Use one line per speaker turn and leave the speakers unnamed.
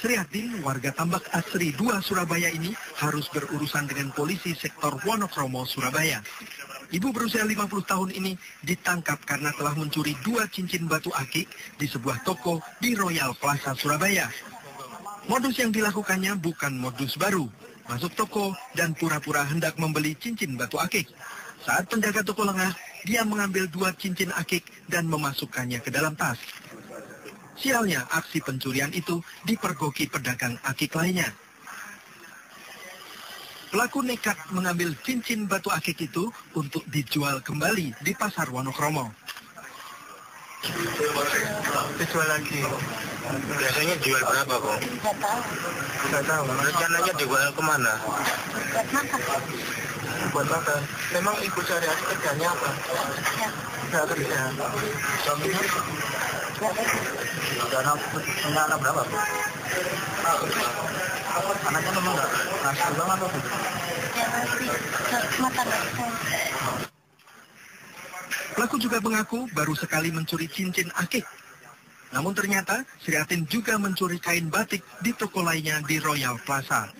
Sriatin, warga Tambak Asri 2 Surabaya ini harus berurusan dengan polisi sektor Wonokromo, Surabaya. Ibu berusia 50 tahun ini ditangkap karena telah mencuri dua cincin batu akik di sebuah toko di Royal Plaza, Surabaya. Modus yang dilakukannya bukan modus baru. Masuk toko dan pura-pura hendak membeli cincin batu akik. Saat penjaga toko lengah, dia mengambil dua cincin akik dan memasukkannya ke dalam tas. Sialnya, aksi pencurian itu dipergoki pedagang akik lainnya. Pelaku nekat mengambil cincin batu akik itu untuk dijual kembali di pasar Wonokromo.
Dijual lagi. Biasanya jual berapa, kok?
Nggak tahu.
Nggak tahu. Rencananya dijual ke mana?
Buat makan.
Buat makan. Memang ibu sehari-hari kerjanya apa?
Ya.
Nggak kerja. Suaminya?
Nggak tahu.
Anak, punya anak berapa, Bu? Anaknya memang nggak ngasih uang atau gitu?
Ya ke- makan.
Pelaku juga mengaku baru sekali mencuri cincin akik. Namun ternyata Sriatin juga mencuri kain batik di toko lainnya di Royal Plaza.